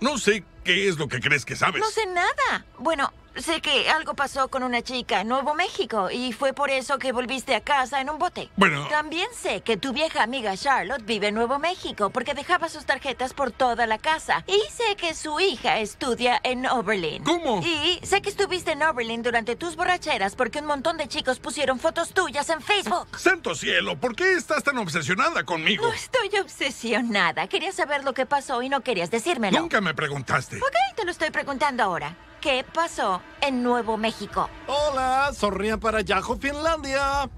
No sé qué es lo que crees que sabes. No sé nada. Bueno, sé que algo pasó con una chica en Nuevo México y fue por eso que volviste a casa en un bote. Bueno. También sé que tu vieja amiga Charlotte vive en Nuevo México porque dejaba sus tarjetas por toda la casa. Y sé que su hija estudia en Oberlin. ¿Cómo? Y sé que estuviste en Oberlin durante tus borracheras porque un montón de chicos pusieron fotos tuyas en Facebook. Santo cielo, ¿por qué estás tan obsesionada conmigo? No estoy obsesionada. Quería saber lo que pasó y no querías decírmelo. Nunca me preguntaste. Ok, te lo estoy preguntando ahora. ¿Qué pasó en Nuevo México? Hola, sonrían para Yahoo, Finlandia.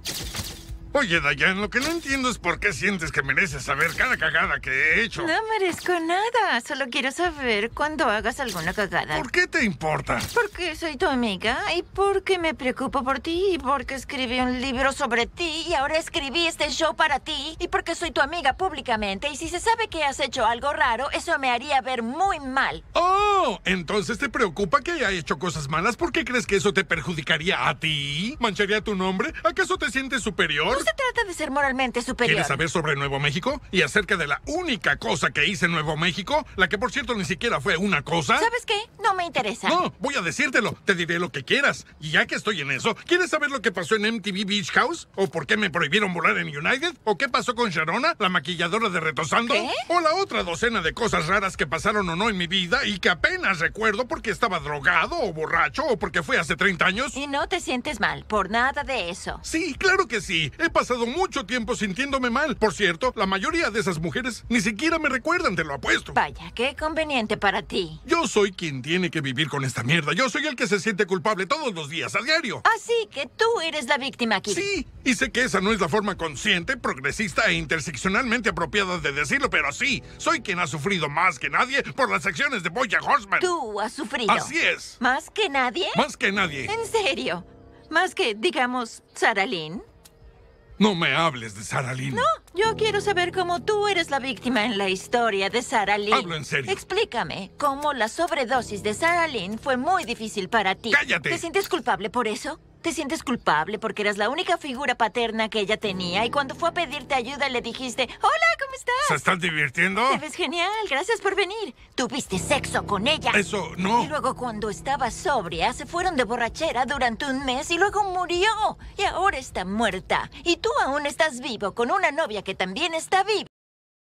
Oye, Dayan, lo que no entiendo es por qué sientes que mereces saber cada cagada que he hecho. No merezco nada. Solo quiero saber cuando hagas alguna cagada. ¿Por qué te importa? Porque soy tu amiga y porque me preocupo por ti y porque escribí un libro sobre ti y ahora escribí este show para ti y porque soy tu amiga públicamente y si se sabe que has hecho algo raro, eso me haría ver muy mal. Oh, entonces te preocupa que haya hecho cosas malas. ¿Por qué crees que eso te perjudicaría a ti? ¿Mancharía tu nombre? ¿Acaso te sientes superior? Se trata de ser moralmente superior. ¿Quieres saber sobre Nuevo México? Y acerca de la única cosa que hice en Nuevo México, la que por cierto ni siquiera fue una cosa. ¿Sabes qué? No me interesa. No, voy a decírtelo. Te diré lo que quieras. Y ya que estoy en eso, ¿quieres saber lo que pasó en MTV Beach House? ¿O por qué me prohibieron volar en United? ¿O qué pasó con Sharona, la maquilladora de Retosando? ¿Qué? ¿O la otra docena de cosas raras que pasaron o no en mi vida y que apenas recuerdo porque estaba drogado o borracho o porque fue hace 30 años? Y no te sientes mal por nada de eso. Sí, claro que sí. He pasado mucho tiempo sintiéndome mal. Por cierto, la mayoría de esas mujeres ni siquiera me recuerdan, te lo apuesto. Vaya, qué conveniente para ti. Yo soy quien tiene que vivir con esta mierda. Yo soy el que se siente culpable todos los días, a diario. Así que tú eres la víctima aquí. Sí, y sé que esa no es la forma consciente, progresista e interseccionalmente apropiada de decirlo, pero sí, soy quien ha sufrido más que nadie por las acciones de Boya Horseman. Tú has sufrido. Así es. ¿Más que nadie? Más que nadie. ¿En serio? ¿Más que, digamos, Sarah Lynn? No me hables de Sarah Lynn. No, yo quiero saber cómo tú eres la víctima en la historia de Sarah Lynn. Hablo en serio. Explícame cómo la sobredosis de Sarah Lynn fue muy difícil para ti. ¡Cállate! ¿Te sientes culpable por eso? ¿Te sientes culpable porque eras la única figura paterna que ella tenía y cuando fue a pedirte ayuda le dijiste, hola, ¿cómo estás? ¿Se están divirtiendo? Te ves genial, gracias por venir. Tuviste sexo con ella. Eso no. Y luego cuando estaba sobria, se fueron de borrachera durante un mes y luego murió. Y ahora está muerta. Y tú aún estás vivo con una novia que también está viva.